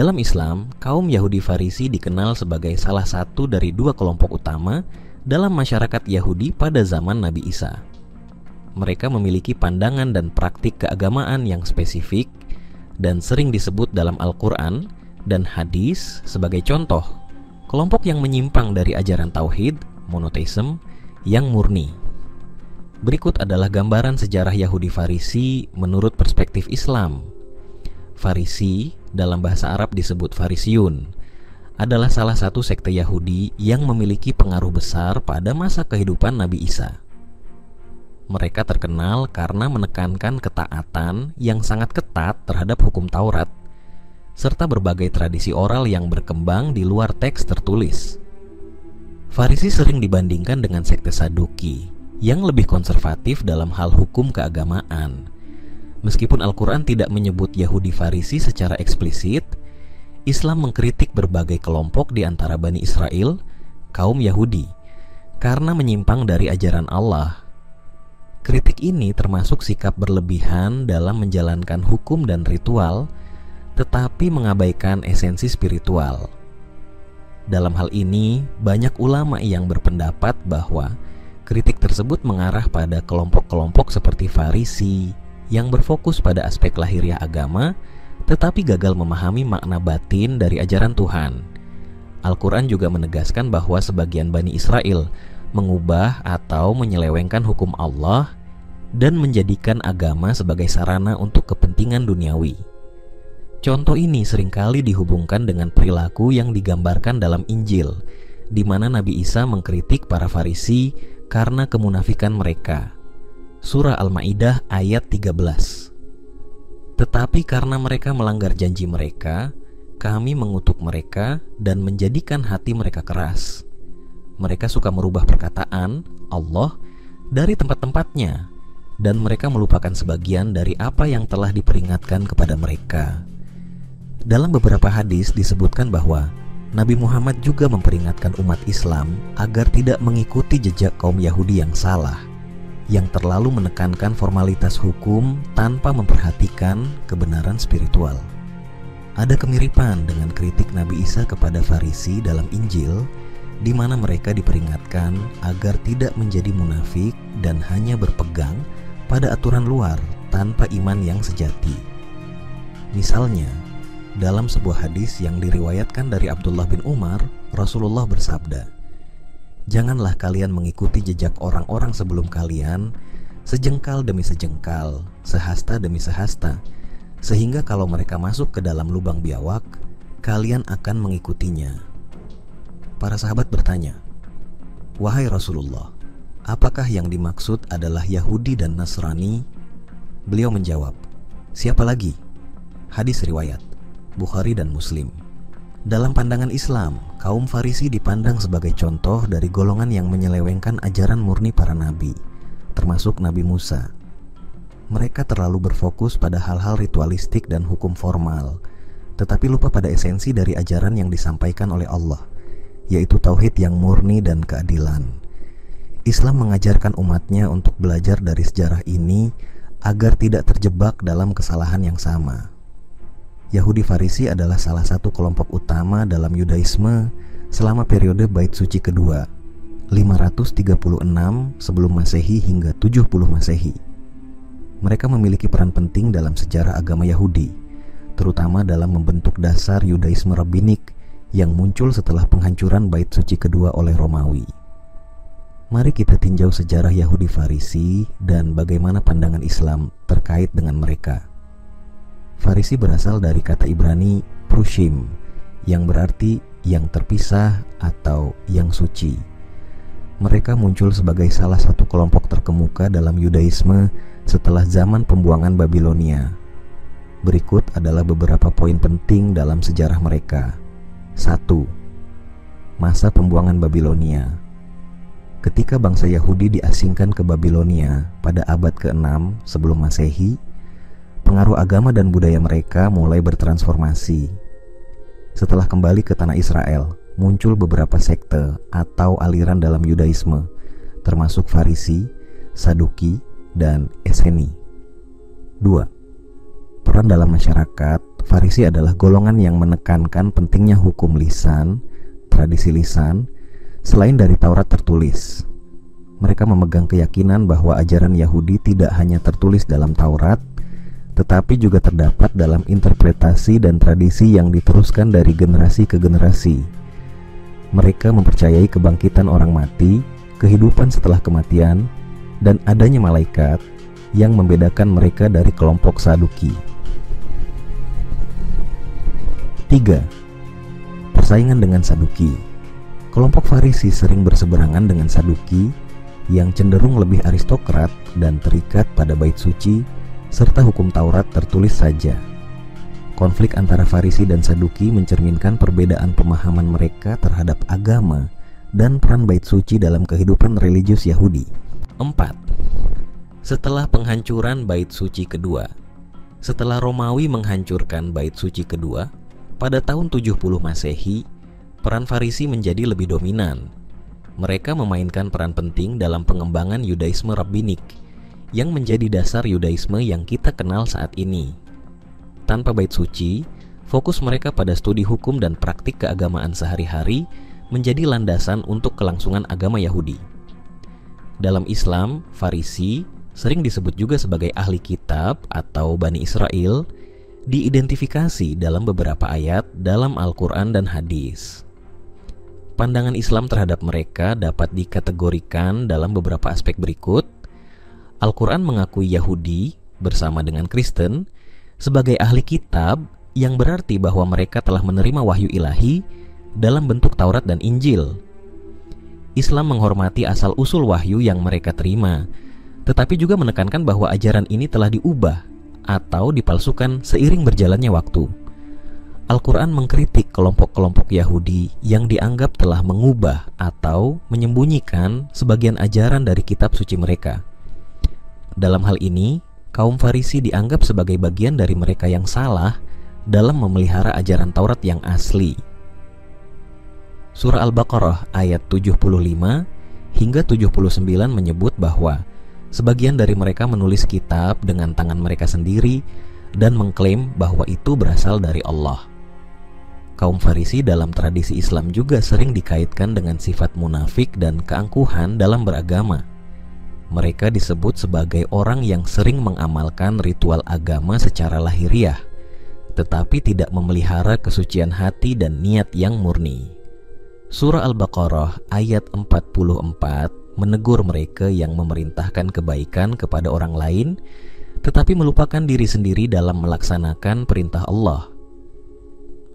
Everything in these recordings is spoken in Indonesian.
Dalam Islam, kaum Yahudi Farisi dikenal sebagai salah satu dari dua kelompok utama dalam masyarakat Yahudi pada zaman Nabi Isa. Mereka memiliki pandangan dan praktik keagamaan yang spesifik dan sering disebut dalam Al-Quran dan hadis sebagai contoh kelompok yang menyimpang dari ajaran tauhid, monoteisme, yang murni. Berikut adalah gambaran sejarah Yahudi Farisi menurut perspektif Islam. Farisi dalam bahasa Arab disebut Farisiun, adalah salah satu sekte Yahudi yang memiliki pengaruh besar pada masa kehidupan Nabi Isa. Mereka terkenal karena menekankan ketaatan yang sangat ketat terhadap hukum Taurat, serta berbagai tradisi oral yang berkembang di luar teks tertulis. Farisi sering dibandingkan dengan sekte Saduki yang lebih konservatif dalam hal hukum keagamaan Meskipun Al-Quran tidak menyebut Yahudi Farisi secara eksplisit, Islam mengkritik berbagai kelompok di antara Bani Israel, kaum Yahudi, karena menyimpang dari ajaran Allah. Kritik ini termasuk sikap berlebihan dalam menjalankan hukum dan ritual, tetapi mengabaikan esensi spiritual. Dalam hal ini, banyak ulama yang berpendapat bahwa kritik tersebut mengarah pada kelompok-kelompok seperti Farisi, yang berfokus pada aspek lahiriah agama tetapi gagal memahami makna batin dari ajaran Tuhan. Al-Quran juga menegaskan bahwa sebagian Bani Israel mengubah atau menyelewengkan hukum Allah dan menjadikan agama sebagai sarana untuk kepentingan duniawi. Contoh ini sering kali dihubungkan dengan perilaku yang digambarkan dalam Injil, di mana Nabi Isa mengkritik para Farisi karena kemunafikan mereka. Surah Al-Maidah ayat 13. Tetapi karena mereka melanggar janji mereka, kami mengutuk mereka dan menjadikan hati mereka keras. Mereka suka merubah perkataan Allah dari tempat-tempatnya dan mereka melupakan sebagian dari apa yang telah diperingatkan kepada mereka. Dalam beberapa hadis disebutkan bahwa Nabi Muhammad juga memperingatkan umat Islam agar tidak mengikuti jejak kaum Yahudi yang salah yang terlalu menekankan formalitas hukum tanpa memperhatikan kebenaran spiritual. Ada kemiripan dengan kritik Nabi Isa kepada Farisi dalam Injil, di mana mereka diperingatkan agar tidak menjadi munafik dan hanya berpegang pada aturan luar tanpa iman yang sejati. Misalnya, dalam sebuah hadis yang diriwayatkan dari Abdullah bin Umar, Rasulullah bersabda, Janganlah kalian mengikuti jejak orang-orang sebelum kalian, sejengkal demi sejengkal, sehasta demi sehasta, sehingga kalau mereka masuk ke dalam lubang biawak, kalian akan mengikutinya. Para sahabat bertanya, "Wahai Rasulullah, apakah yang dimaksud adalah Yahudi dan Nasrani?" Beliau menjawab, "Siapa lagi?" Hadis riwayat Bukhari dan Muslim. Dalam pandangan Islam, kaum Farisi dipandang sebagai contoh dari golongan yang menyelewengkan ajaran murni para nabi, termasuk Nabi Musa. Mereka terlalu berfokus pada hal-hal ritualistik dan hukum formal, tetapi lupa pada esensi dari ajaran yang disampaikan oleh Allah, yaitu tauhid yang murni dan keadilan. Islam mengajarkan umatnya untuk belajar dari sejarah ini agar tidak terjebak dalam kesalahan yang sama. Yahudi Farisi adalah salah satu kelompok utama dalam Yudaisme selama periode Bait Suci kedua 536 sebelum Masehi hingga 70 Masehi. Mereka memiliki peran penting dalam sejarah agama Yahudi, terutama dalam membentuk dasar Yudaisme rabbinik yang muncul setelah penghancuran Bait Suci kedua oleh Romawi. Mari kita tinjau sejarah Yahudi Farisi dan bagaimana pandangan Islam terkait dengan mereka. Farisi berasal dari kata Ibrani prushim yang berarti yang terpisah atau yang suci. Mereka muncul sebagai salah satu kelompok terkemuka dalam Yudaisme setelah zaman pembuangan Babilonia. Berikut adalah beberapa poin penting dalam sejarah mereka. 1. Masa pembuangan Babilonia. Ketika bangsa Yahudi diasingkan ke Babilonia pada abad ke-6 sebelum Masehi, pengaruh agama dan budaya mereka mulai bertransformasi. Setelah kembali ke tanah Israel, muncul beberapa sekte atau aliran dalam Yudaisme, termasuk Farisi, Saduki, dan Eseni. 2. Peran dalam masyarakat, Farisi adalah golongan yang menekankan pentingnya hukum lisan, tradisi lisan, selain dari Taurat tertulis. Mereka memegang keyakinan bahwa ajaran Yahudi tidak hanya tertulis dalam Taurat, tetapi juga terdapat dalam interpretasi dan tradisi yang diteruskan dari generasi ke generasi. Mereka mempercayai kebangkitan orang mati, kehidupan setelah kematian, dan adanya malaikat yang membedakan mereka dari kelompok Saduki. 3. Persaingan dengan Saduki Kelompok Farisi sering berseberangan dengan Saduki yang cenderung lebih aristokrat dan terikat pada bait suci serta hukum Taurat tertulis saja. Konflik antara Farisi dan Saduki mencerminkan perbedaan pemahaman mereka terhadap agama dan peran bait suci dalam kehidupan religius Yahudi. 4. Setelah penghancuran bait suci kedua, setelah Romawi menghancurkan bait suci kedua, pada tahun 70 Masehi, peran Farisi menjadi lebih dominan. Mereka memainkan peran penting dalam pengembangan Yudaisme rabbinik yang menjadi dasar Yudaisme yang kita kenal saat ini. Tanpa bait suci, fokus mereka pada studi hukum dan praktik keagamaan sehari-hari menjadi landasan untuk kelangsungan agama Yahudi. Dalam Islam, Farisi sering disebut juga sebagai ahli kitab atau Bani Israel diidentifikasi dalam beberapa ayat dalam Al-Quran dan hadis. Pandangan Islam terhadap mereka dapat dikategorikan dalam beberapa aspek berikut. Al-Quran mengakui Yahudi bersama dengan Kristen sebagai ahli kitab yang berarti bahwa mereka telah menerima wahyu ilahi dalam bentuk Taurat dan Injil. Islam menghormati asal-usul wahyu yang mereka terima, tetapi juga menekankan bahwa ajaran ini telah diubah atau dipalsukan seiring berjalannya waktu. Al-Quran mengkritik kelompok-kelompok Yahudi yang dianggap telah mengubah atau menyembunyikan sebagian ajaran dari kitab suci mereka. Dalam hal ini, kaum Farisi dianggap sebagai bagian dari mereka yang salah dalam memelihara ajaran Taurat yang asli. Surah Al-Baqarah ayat 75 hingga 79 menyebut bahwa Sebagian dari mereka menulis kitab dengan tangan mereka sendiri dan mengklaim bahwa itu berasal dari Allah. Kaum Farisi dalam tradisi Islam juga sering dikaitkan dengan sifat munafik dan keangkuhan dalam beragama. Mereka disebut sebagai orang yang sering mengamalkan ritual agama secara lahiriah, tetapi tidak memelihara kesucian hati dan niat yang murni. Surah Al-Baqarah ayat 44 menegur mereka yang memerintahkan kebaikan kepada orang lain, tetapi melupakan diri sendiri dalam melaksanakan perintah Allah.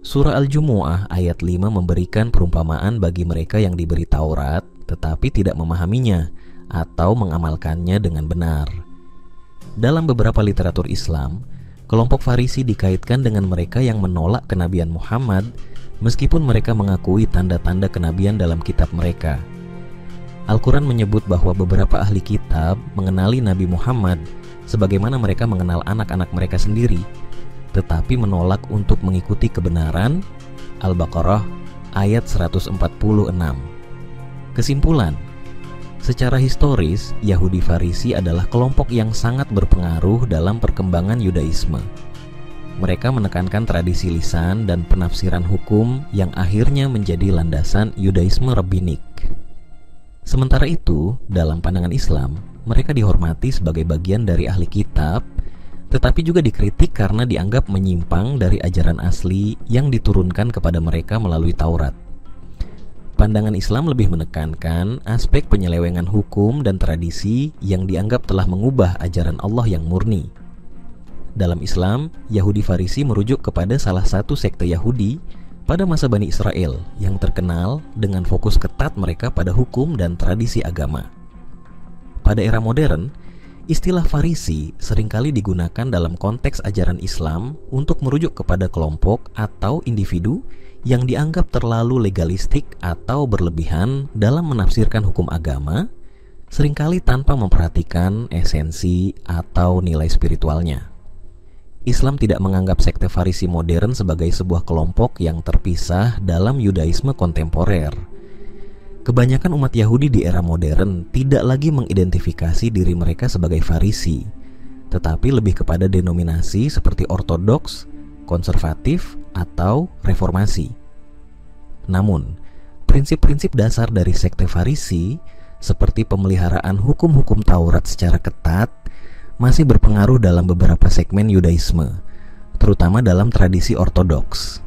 Surah Al-Jumu'ah ayat 5 memberikan perumpamaan bagi mereka yang diberi Taurat tetapi tidak memahaminya atau mengamalkannya dengan benar. Dalam beberapa literatur Islam, kelompok Farisi dikaitkan dengan mereka yang menolak kenabian Muhammad meskipun mereka mengakui tanda-tanda kenabian dalam kitab mereka. Al-Quran menyebut bahwa beberapa ahli kitab mengenali Nabi Muhammad sebagaimana mereka mengenal anak-anak mereka sendiri, tetapi menolak untuk mengikuti kebenaran. Al-Baqarah ayat 146. Kesimpulan, secara historis Yahudi Farisi adalah kelompok yang sangat berpengaruh dalam perkembangan Yudaisme. Mereka menekankan tradisi lisan dan penafsiran hukum yang akhirnya menjadi landasan Yudaisme rabbinik. Sementara itu, dalam pandangan Islam, mereka dihormati sebagai bagian dari ahli kitab, tetapi juga dikritik karena dianggap menyimpang dari ajaran asli yang diturunkan kepada mereka melalui Taurat. Pandangan Islam lebih menekankan aspek penyelewengan hukum dan tradisi yang dianggap telah mengubah ajaran Allah yang murni. Dalam Islam, Yahudi Farisi merujuk kepada salah satu sekte Yahudi pada masa Bani Israel yang terkenal dengan fokus ketat mereka pada hukum dan tradisi agama. Pada era modern, istilah Farisi sering kali digunakan dalam konteks ajaran Islam untuk merujuk kepada kelompok atau individu yang dianggap terlalu legalistik atau berlebihan dalam menafsirkan hukum agama, sering kali tanpa memperhatikan esensi atau nilai spiritualnya. Islam tidak menganggap sekte Farisi modern sebagai sebuah kelompok yang terpisah dalam Yudaisme kontemporer. Kebanyakan umat Yahudi di era modern tidak lagi mengidentifikasi diri mereka sebagai Farisi, tetapi lebih kepada denominasi seperti Ortodoks, konservatif, atau reformasi. Namun, prinsip-prinsip dasar dari sekte Farisi seperti pemeliharaan hukum-hukum Taurat secara ketat masih berpengaruh dalam beberapa segmen Yudaisme, terutama dalam tradisi ortodoks.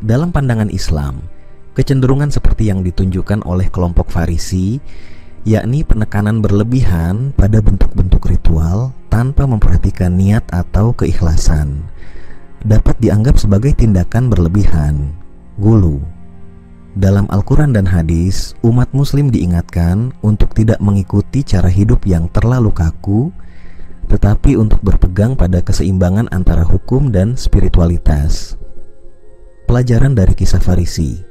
Dalam pandangan Islam, kecenderungan seperti yang ditunjukkan oleh kelompok Farisi, yakni penekanan berlebihan pada bentuk-bentuk ritual tanpa memperhatikan niat atau keikhlasan, dapat dianggap sebagai tindakan berlebihan, gulu. Dalam Al-Quran dan hadis, umat Muslim diingatkan untuk tidak mengikuti cara hidup yang terlalu kaku, tetapi untuk berpegang pada keseimbangan antara hukum dan spiritualitas. Pelajaran dari kisah Farisi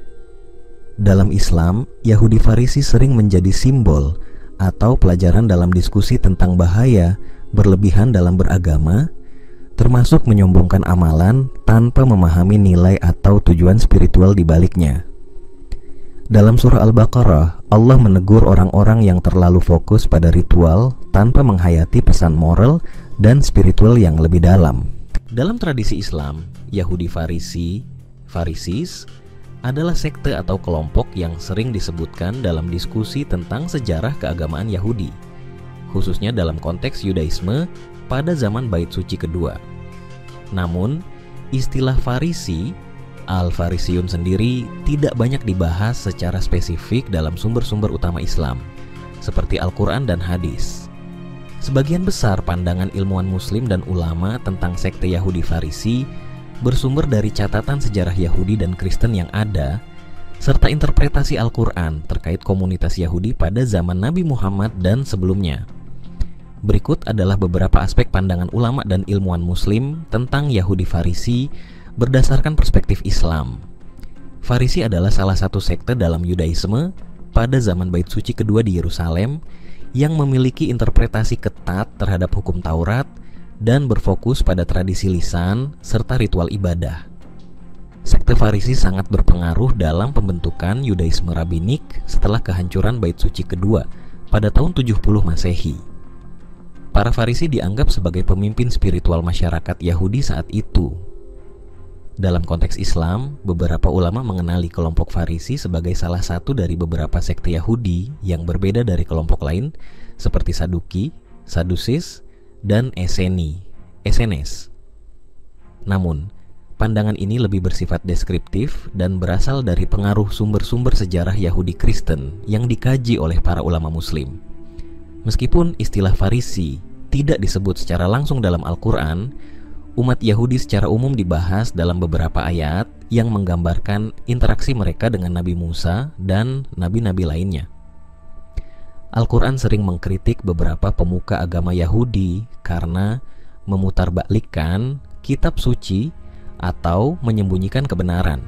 Dalam Islam, Yahudi Farisi sering menjadi simbol atau pelajaran dalam diskusi tentang bahaya berlebihan dalam beragama, termasuk menyombongkan amalan tanpa memahami nilai atau tujuan spiritual di baliknya. Dalam surah Al-Baqarah, Allah menegur orang-orang yang terlalu fokus pada ritual tanpa menghayati pesan moral dan spiritual yang lebih dalam. Dalam tradisi Islam, Yahudi Farisi Farisis adalah sekte atau kelompok yang sering disebutkan dalam diskusi tentang sejarah keagamaan Yahudi, khususnya dalam konteks Yudaisme pada zaman Bait Suci kedua. Namun, istilah Farisi Al-Farisiun sendiri tidak banyak dibahas secara spesifik dalam sumber-sumber utama Islam, seperti Al-Quran dan hadis. Sebagian besar pandangan ilmuwan Muslim dan ulama tentang sekte Yahudi Farisi bersumber dari catatan sejarah Yahudi dan Kristen yang ada, serta interpretasi Al-Quran terkait komunitas Yahudi pada zaman Nabi Muhammad dan sebelumnya. Berikut adalah beberapa aspek pandangan ulama dan ilmuwan Muslim tentang Yahudi Farisi berdasarkan perspektif Islam. Farisi adalah salah satu sekte dalam Yudaisme pada zaman Bait Suci kedua di Yerusalem yang memiliki interpretasi ketat terhadap hukum Taurat dan berfokus pada tradisi lisan serta ritual ibadah. Sekte Farisi sangat berpengaruh dalam pembentukan Yudaisme Rabbinik setelah kehancuran Bait Suci kedua pada tahun 70 Masehi. Para Farisi dianggap sebagai pemimpin spiritual masyarakat Yahudi saat itu. Dalam konteks Islam, beberapa ulama mengenali kelompok Farisi sebagai salah satu dari beberapa sekte Yahudi yang berbeda dari kelompok lain seperti Saduki, Sadusis, dan Eseni, SNS. Namun, pandangan ini lebih bersifat deskriptif dan berasal dari pengaruh sumber-sumber sejarah Yahudi Kristen yang dikaji oleh para ulama muslim. Meskipun istilah Farisi tidak disebut secara langsung dalam Al-Quran, umat Yahudi secara umum dibahas dalam beberapa ayat yang menggambarkan interaksi mereka dengan Nabi Musa dan nabi-nabi lainnya. Al-Quran sering mengkritik beberapa pemuka agama Yahudi karena memutarbalikkan kitab suci atau menyembunyikan kebenaran.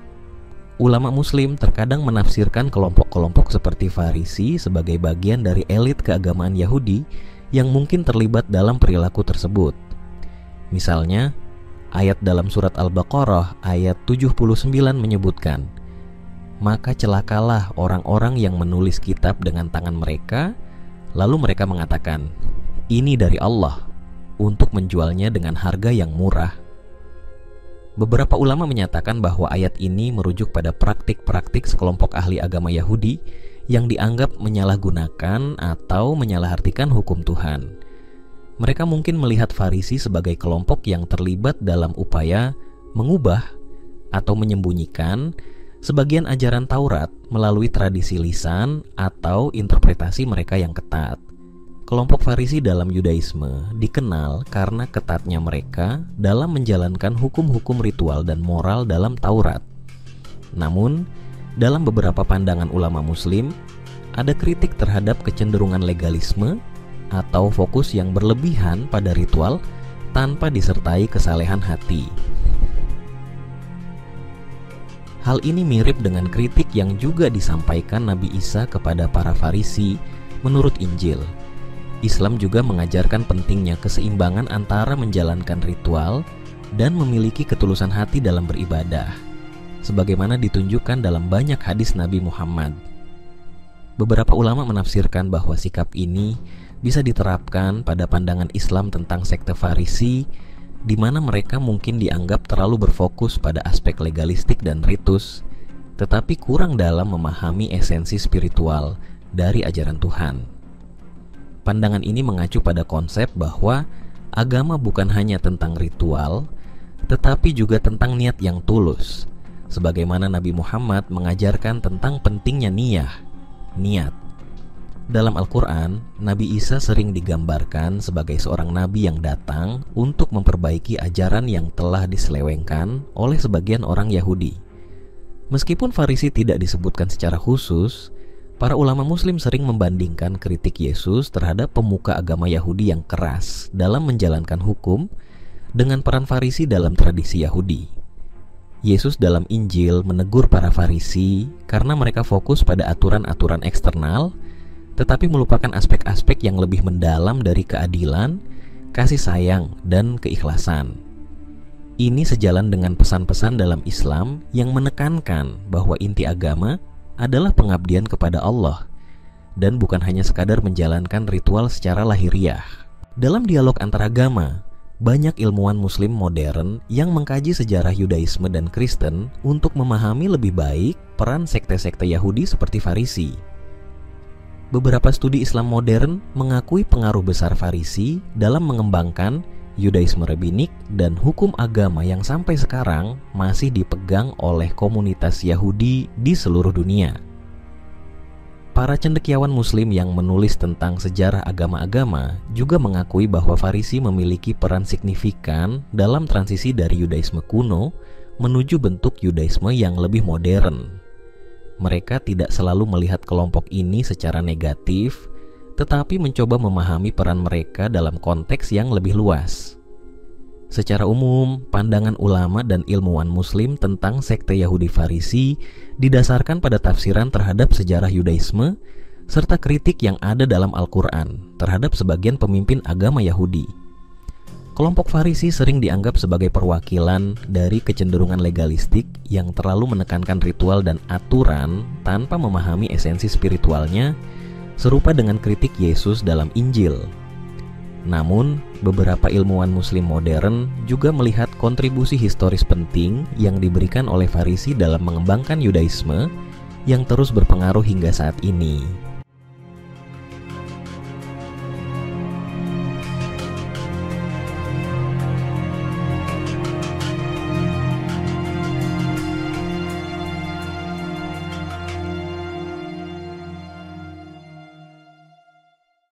Ulama Muslim terkadang menafsirkan kelompok-kelompok seperti Farisi sebagai bagian dari elit keagamaan Yahudi yang mungkin terlibat dalam perilaku tersebut. Misalnya, ayat dalam surat Al-Baqarah ayat 79 menyebutkan, maka celakalah orang-orang yang menulis kitab dengan tangan mereka, lalu mereka mengatakan, "Ini dari Allah," untuk menjualnya dengan harga yang murah. Beberapa ulama menyatakan bahwa ayat ini merujuk pada praktik-praktik sekelompok ahli agama Yahudi yang dianggap menyalahgunakan atau menyalahartikan hukum Tuhan. Mereka mungkin melihat Farisi sebagai kelompok yang terlibat dalam upaya mengubah atau menyembunyikan sebagian ajaran Taurat melalui tradisi lisan atau interpretasi mereka yang ketat. Kelompok Farisi dalam Yudaisme dikenal karena ketatnya mereka dalam menjalankan hukum-hukum ritual dan moral dalam Taurat. Namun, dalam beberapa pandangan ulama Muslim, ada kritik terhadap kecenderungan legalisme atau fokus yang berlebihan pada ritual tanpa disertai kesalehan hati. Hal ini mirip dengan kritik yang juga disampaikan Nabi Isa kepada para Farisi menurut Injil. Islam juga mengajarkan pentingnya keseimbangan antara menjalankan ritual dan memiliki ketulusan hati dalam beribadah, sebagaimana ditunjukkan dalam banyak hadis Nabi Muhammad. Beberapa ulama menafsirkan bahwa sikap ini bisa diterapkan pada pandangan Islam tentang sekte Farisi di mana mereka mungkin dianggap terlalu berfokus pada aspek legalistik dan ritus, tetapi kurang dalam memahami esensi spiritual dari ajaran Tuhan. Pandangan ini mengacu pada konsep bahwa agama bukan hanya tentang ritual, tetapi juga tentang niat yang tulus, sebagaimana Nabi Muhammad mengajarkan tentang pentingnya niyah, niat. Dalam Al-Quran, Nabi Isa sering digambarkan sebagai seorang nabi yang datang untuk memperbaiki ajaran yang telah diselewengkan oleh sebagian orang Yahudi. Meskipun Farisi tidak disebutkan secara khusus, para ulama Muslim sering membandingkan kritik Yesus terhadap pemuka agama Yahudi yang keras dalam menjalankan hukum dengan peran Farisi dalam tradisi Yahudi. Yesus dalam Injil menegur para Farisi karena mereka fokus pada aturan-aturan eksternal tetapi melupakan aspek-aspek yang lebih mendalam dari keadilan, kasih sayang, dan keikhlasan. Ini sejalan dengan pesan-pesan dalam Islam yang menekankan bahwa inti agama adalah pengabdian kepada Allah dan bukan hanya sekadar menjalankan ritual secara lahiriah. Dalam dialog antaragama, banyak ilmuwan muslim modern yang mengkaji sejarah Yudaisme dan Kristen untuk memahami lebih baik peran sekte-sekte Yahudi seperti Farisi beberapa studi Islam modern mengakui pengaruh besar Farisi dalam mengembangkan Yudaisme rabbinik dan hukum agama yang sampai sekarang masih dipegang oleh komunitas Yahudi di seluruh dunia. Para cendekiawan muslim yang menulis tentang sejarah agama-agama juga mengakui bahwa Farisi memiliki peran signifikan dalam transisi dari Yudaisme kuno menuju bentuk Yudaisme yang lebih modern mereka tidak selalu melihat kelompok ini secara negatif, tetapi mencoba memahami peran mereka dalam konteks yang lebih luas. Secara umum, pandangan ulama dan ilmuwan Muslim tentang sekte Yahudi Farisi didasarkan pada tafsiran terhadap sejarah Yudaisme serta kritik yang ada dalam Al-Quran terhadap sebagian pemimpin agama Yahudi. Kelompok Farisi sering dianggap sebagai perwakilan dari kecenderungan legalistik yang terlalu menekankan ritual dan aturan tanpa memahami esensi spiritualnya, serupa dengan kritik Yesus dalam Injil. Namun, beberapa ilmuwan Muslim modern juga melihat kontribusi historis penting yang diberikan oleh Farisi dalam mengembangkan Yudaisme yang terus berpengaruh hingga saat ini.